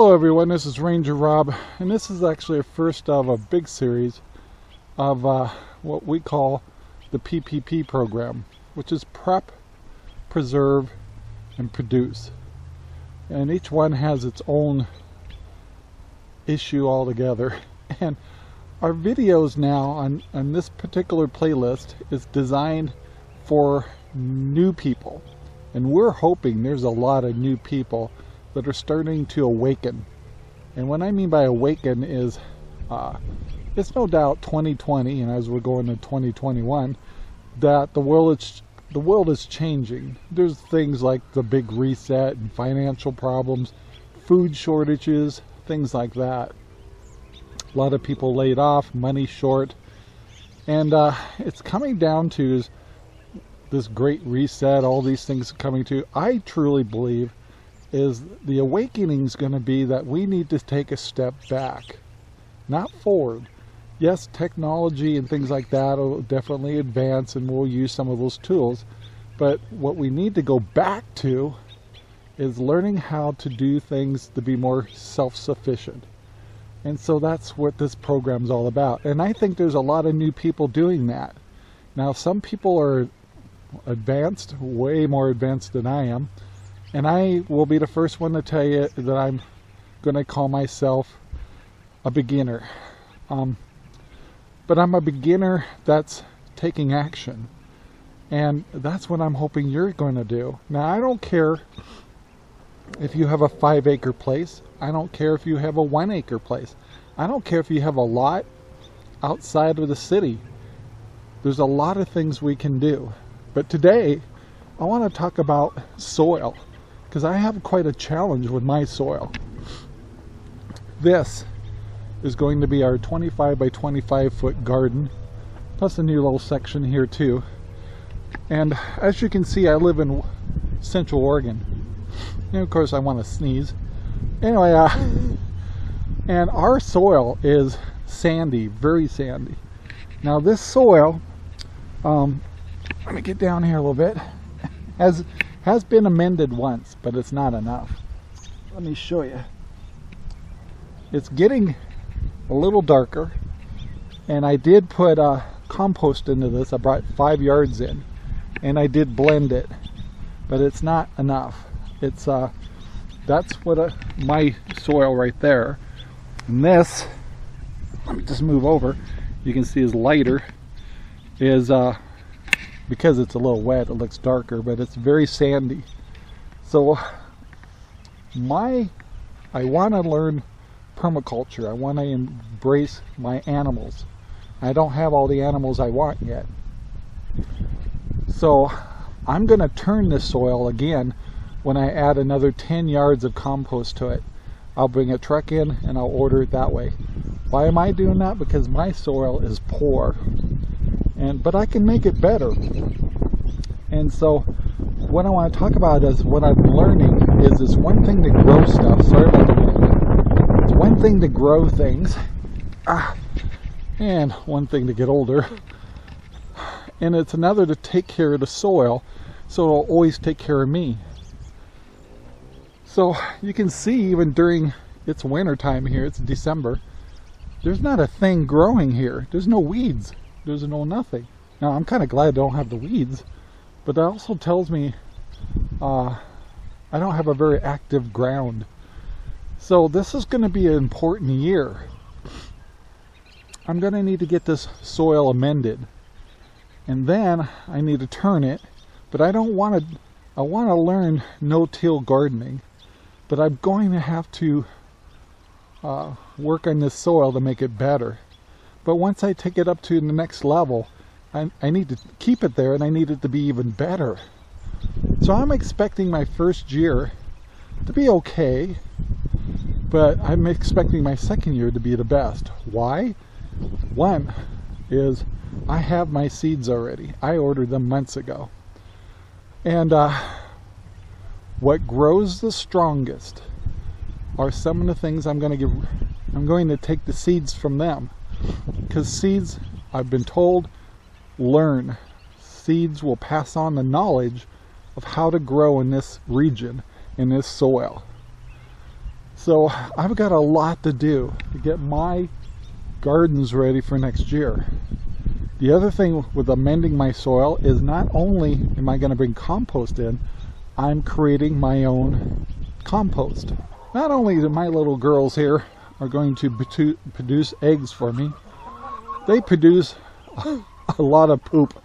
Hello everyone, this is Ranger Rob, and this is actually a first of a big series of uh, what we call the PPP program, which is prep, preserve, and produce. And each one has its own issue altogether. And our videos now on, on this particular playlist is designed for new people. And we're hoping there's a lot of new people that are starting to awaken. And what I mean by awaken is uh, it's no doubt 2020 and as we're going to 2021 that the world is the world is changing. There's things like the big reset and financial problems, food shortages, things like that. A lot of people laid off, money short, and uh, it's coming down to this great reset, all these things coming to. I truly believe is the awakening is going to be that we need to take a step back, not forward. Yes, technology and things like that will definitely advance and we'll use some of those tools. But what we need to go back to is learning how to do things to be more self-sufficient. And so that's what this program is all about. And I think there's a lot of new people doing that. Now, some people are advanced, way more advanced than I am and I will be the first one to tell you that I'm going to call myself a beginner. Um, but I'm a beginner that's taking action. And that's what I'm hoping you're going to do. Now, I don't care if you have a five acre place. I don't care if you have a one acre place. I don't care if you have a lot outside of the city. There's a lot of things we can do. But today, I want to talk about soil because I have quite a challenge with my soil. This is going to be our 25 by 25 foot garden, plus a new little section here too. And as you can see, I live in Central Oregon. And of course, I want to sneeze. Anyway, uh, and our soil is sandy, very sandy. Now this soil, um, let me get down here a little bit, has has been amended once, but it's not enough. Let me show you. It's getting a little darker, and I did put uh, compost into this. I brought five yards in, and I did blend it, but it's not enough. It's uh, that's what uh, my soil right there. And this, let me just move over. You can see is lighter. Is uh, because it's a little wet it looks darker but it's very sandy. So my I want to learn permaculture. I want to embrace my animals. I don't have all the animals I want yet. So I'm gonna turn this soil again when I add another 10 yards of compost to it. I'll bring a truck in and I'll order it that way. Why am I doing that? Because my soil is poor and but I can make it better. And so what I want to talk about is what I'm learning is it's one thing to grow stuff. Sorry about the wind. It's one thing to grow things, ah, and one thing to get older. And it's another to take care of the soil so it'll always take care of me. So you can see even during it's winter time here, it's December, there's not a thing growing here. There's no weeds there's no nothing. Now I'm kind of glad I don't have the weeds, but that also tells me uh, I don't have a very active ground. So this is going to be an important year. I'm going to need to get this soil amended. And then I need to turn it, but I don't want to, I want to learn no-till gardening, but I'm going to have to uh, work on this soil to make it better. But once I take it up to the next level, I, I need to keep it there and I need it to be even better. So I'm expecting my first year to be okay, but I'm expecting my second year to be the best. Why? One is I have my seeds already. I ordered them months ago. And uh, what grows the strongest are some of the things I'm going to give. I'm going to take the seeds from them because seeds, I've been told, learn. Seeds will pass on the knowledge of how to grow in this region, in this soil. So I've got a lot to do to get my gardens ready for next year. The other thing with amending my soil is not only am I going to bring compost in, I'm creating my own compost. Not only do my little girls here are going to produce eggs for me, they produce a lot of poop.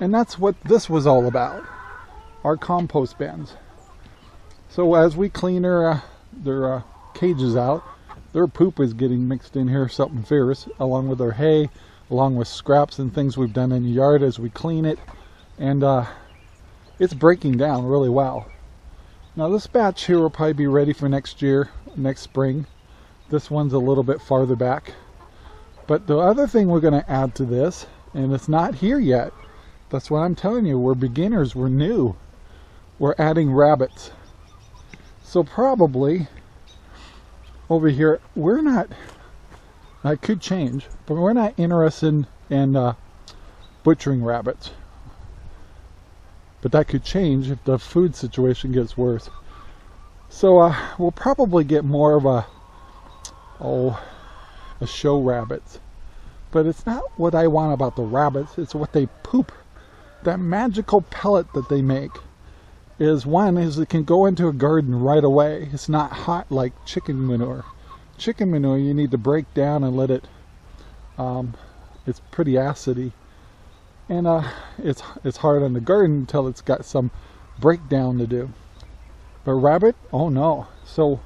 And that's what this was all about, our compost bins. So as we clean their, uh, their uh, cages out, their poop is getting mixed in here, something fierce, along with their hay, along with scraps and things we've done in the yard as we clean it. And uh, it's breaking down really well. Now this batch here will probably be ready for next year, next spring. This one's a little bit farther back. But the other thing we're going to add to this, and it's not here yet, that's what I'm telling you, we're beginners, we're new. We're adding rabbits. So probably over here, we're not, I could change, but we're not interested in uh, butchering rabbits. But that could change if the food situation gets worse. So uh, we'll probably get more of a, oh, a show rabbit. But it's not what I want about the rabbits, it's what they poop. That magical pellet that they make is one is it can go into a garden right away. It's not hot like chicken manure. Chicken manure you need to break down and let it um, it's pretty acidy and uh, it's it's hard on the garden until it's got some breakdown to do. But rabbit, oh no. So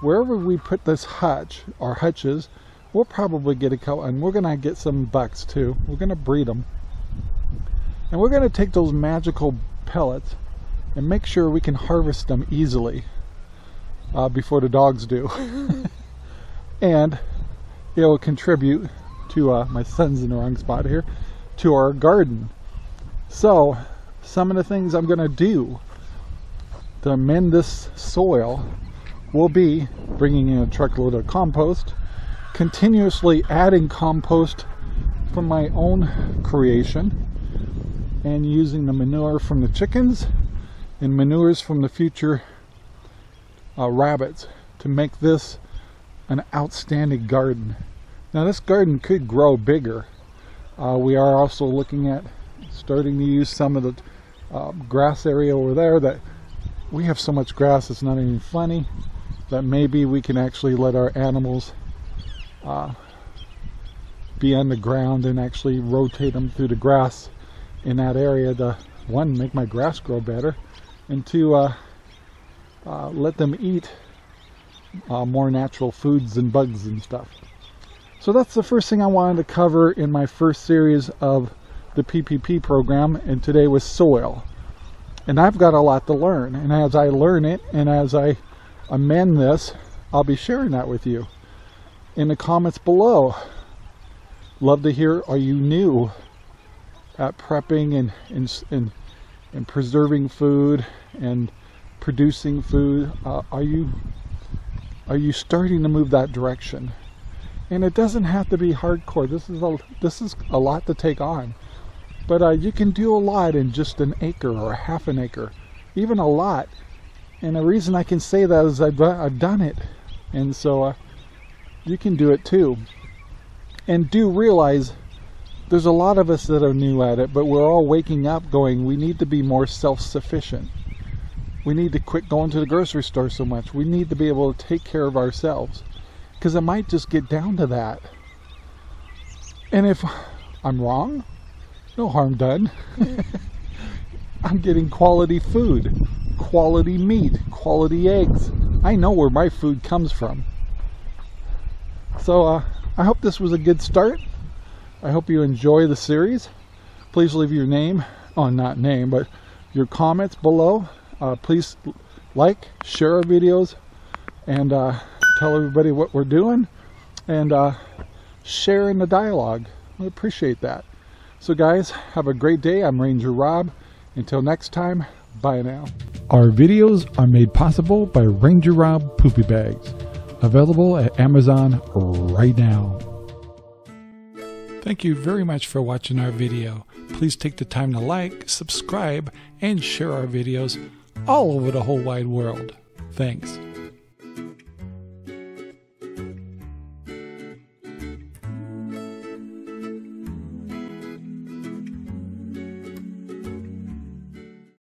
wherever we put this hutch or hutches, we'll probably get a couple, and we're gonna get some bucks too. We're gonna breed them, and we're gonna take those magical pellets and make sure we can harvest them easily uh, before the dogs do, and it will contribute to uh, my son's in the wrong spot here to our garden. So, some of the things I'm going to do to amend this soil will be bringing in a truckload of compost, continuously adding compost from my own creation, and using the manure from the chickens and manures from the future uh, rabbits to make this an outstanding garden. Now this garden could grow bigger uh, we are also looking at starting to use some of the uh, grass area over there that we have so much grass it's not even funny that maybe we can actually let our animals uh, be on the ground and actually rotate them through the grass in that area to one make my grass grow better and to uh, uh, let them eat uh, more natural foods and bugs and stuff. So that's the first thing I wanted to cover in my first series of the PPP program, and today was soil. And I've got a lot to learn, and as I learn it, and as I amend this, I'll be sharing that with you in the comments below. Love to hear, are you new at prepping and, and, and, and preserving food and producing food? Uh, are you are you starting to move that direction? and it doesn't have to be hardcore this is a this is a lot to take on but uh, you can do a lot in just an acre or a half an acre even a lot and the reason I can say that is I've, I've done it. And so uh, you can do it too. And do realize there's a lot of us that are new at it but we're all waking up going we need to be more self-sufficient. We need to quit going to the grocery store so much. We need to be able to take care of ourselves because it might just get down to that. And if I'm wrong, no harm done. I'm getting quality food, quality meat, quality eggs. I know where my food comes from. So uh, I hope this was a good start. I hope you enjoy the series. Please leave your name, oh not name, but your comments below. Uh, please like, share our videos, and uh, tell everybody what we're doing and uh, share in the dialogue. We appreciate that. So guys, have a great day. I'm Ranger Rob. Until next time, bye now. Our videos are made possible by Ranger Rob Poopy Bags. Available at Amazon right now. Thank you very much for watching our video. Please take the time to like, subscribe, and share our videos all over the whole wide world. Thanks.